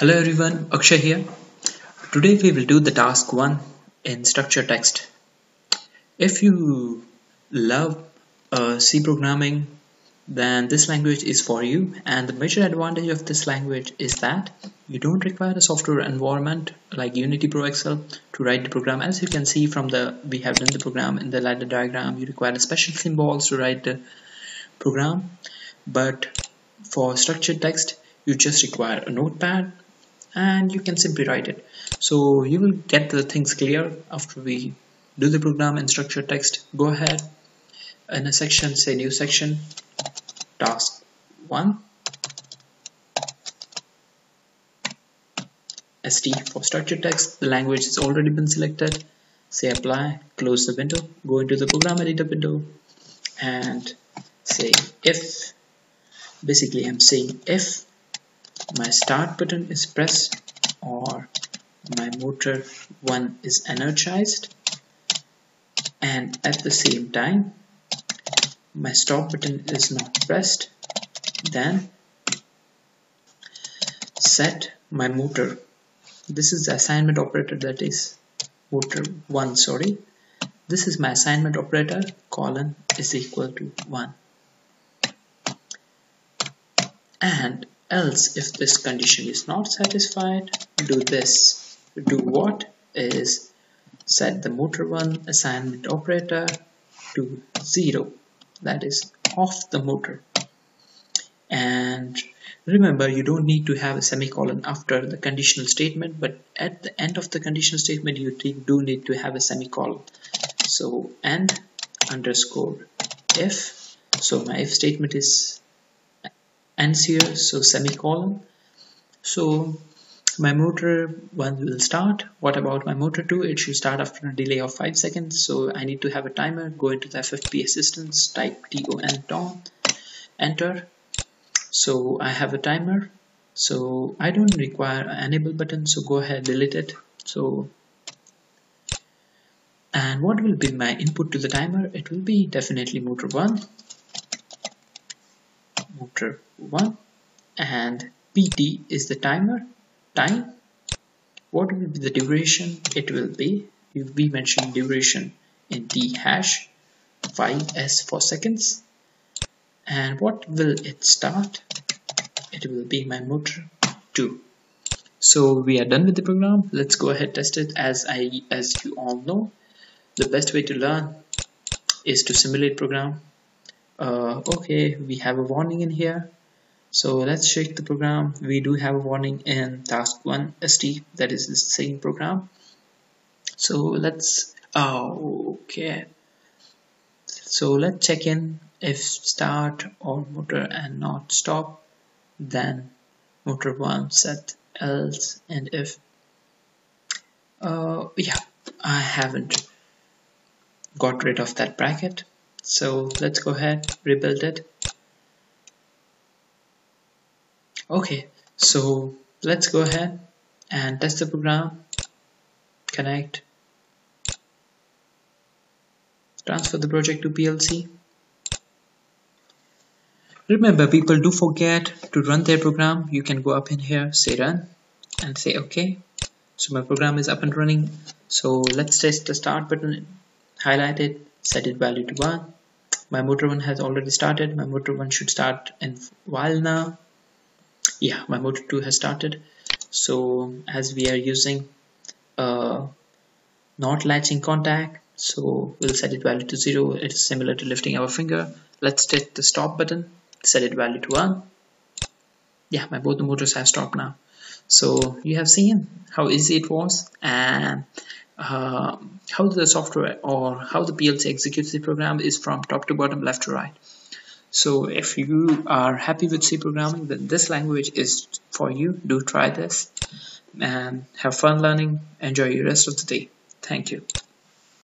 Hello everyone, Akshay here. Today we will do the task 1 in structured text. If you love uh, C programming, then this language is for you and the major advantage of this language is that you don't require a software environment like Unity Pro XL to write the program. As you can see from the, we have done the program in the ladder diagram, you require special symbols to write the program. But for structured text, you just require a notepad and you can simply write it. So you will get the things clear after we do the program in structured text. Go ahead. In a section say new section task 1 st for structure text. The language has already been selected. Say apply close the window go into the program editor window and say if. Basically I'm saying if my start button is pressed or my motor 1 is energized. And at the same time my stop button is not pressed. Then set my motor. This is the assignment operator that is motor 1 sorry. This is my assignment operator. Colon is equal to 1 and else if this condition is not satisfied? Do this do what is set the motor 1 assignment operator to 0 that is off the motor. And remember you don't need to have a semicolon after the conditional statement but at the end of the conditional statement you do need to have a semicolon. So end underscore if. So my if statement is ends here so semicolon. So my motor 1 will start? What about my motor 2 it should start after a delay of 5 seconds so I need to have a timer go into the FFB assistance type TON TON enter. So I have a timer. So I don't require an enable button so go ahead delete it. So and what will be my input to the timer? It will be definitely motor 1 motor 1 and pt is the timer. Time what will be the duration? It will be we will be mentioning duration in t hash 5s for seconds. And what will it start? It will be my motor 2 so we are done with the program. Let's go ahead test it. As I as you all know the best way to learn is to simulate program uh, okay we have a warning in here. So let's check the program. We do have a warning in task 1 st that is the same program. So let's oh, okay. So let's check in if start or motor and not stop then motor 1 set else and if. Uh, yeah I haven't got rid of that bracket so let's go ahead rebuild it. Okay so let's go ahead and test the program. Connect. Transfer the project to PLC remember people do forget to run their program. You can go up in here say run and say okay. So my program is up and running. So let's test the start button highlight it set it value to 1 my motor 1 has already started. My motor 1 should start in while now. Yeah my motor 2 has started. So as we are using uh, not latching contact so we'll set it value to 0 it's similar to lifting our finger. Let's take the stop button. Set it value to 1 yeah my both the motors have stopped now so you have seen how easy it was and uh, how the software or how the PLC executes the program is from top to bottom left to right so if you are happy with C programming, then this language is for you. Do try this and have fun learning. Enjoy your rest of the day. Thank you.